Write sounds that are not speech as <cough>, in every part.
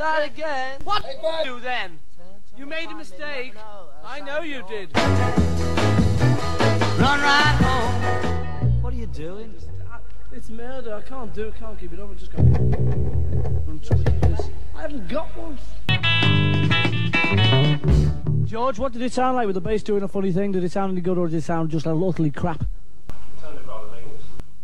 again. What you do then? You made a mistake. I know you did. Run right home. What are you doing? Uh, it's murder. I can't do. It, I can't keep it up. I just got. I'm trying to keep this. I haven't got one. George, what did it sound like with the bass doing a funny thing? Did it sound any good or did it sound just like utterly crap?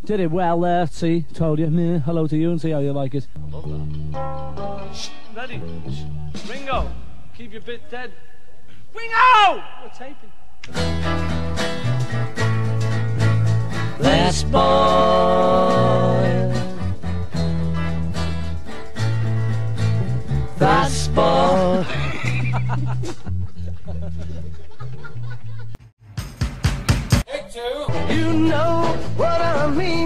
Did it? Well, there, see, told you. Meh, hello to you and see how you like it. I love that. Shh, ready? Shh. Ringo, keep your bit dead. Ringo! We're taping. Last boy. Fast boy. You know what I mean,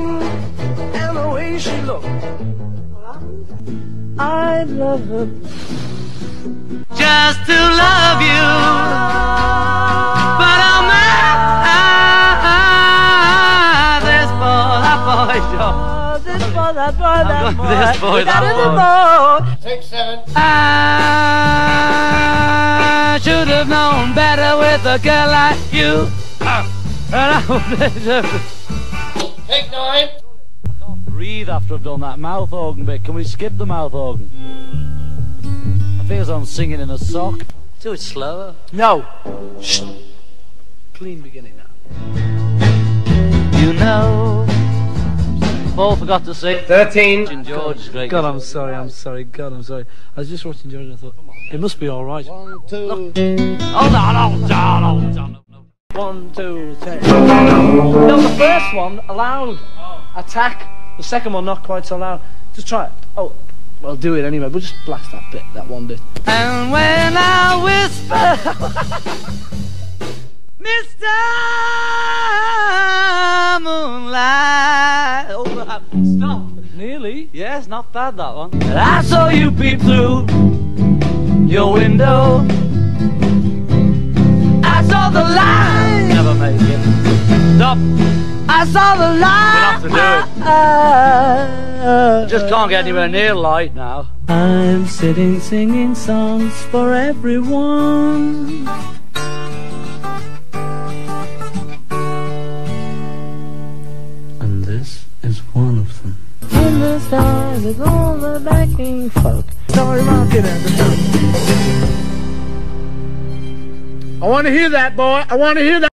and the she look. I love her. Just to love you. But I'm not this boy, that boy, Joe. This boy, that boy, that boy. This boy, that boy. I should have known better with a girl like you. Uh, and I <laughs> would Take nine. Breathe after I've done that mouth organ bit. Can we skip the mouth organ? I feel as though I'm singing in a sock. Do it slower. No. Shh. Clean beginning now. You know. Paul forgot to say. 13. George is great. God, I'm sorry, I'm sorry. God, I'm sorry. I was just watching George and I thought, it must be all right. One, two. Hold on, oh, hold on, hold on. One, two, three. No, the first one allowed attack. The second one not quite so loud. Just try it. Oh, well, do it anyway. We'll just blast that bit, that one bit. And when I whisper, <laughs> Mr. Moonlight. Oh, stop. Nearly. Yes, not bad that one. I saw you peep through your window. I saw the light. Never make it. Stop. I saw the light. We'll have to Just can't get anywhere near light now. I'm sitting singing songs for everyone. And this is one of them. In the stars is all the backing folk. Sorry, market at the top. I want to hear that, boy. I want to hear that.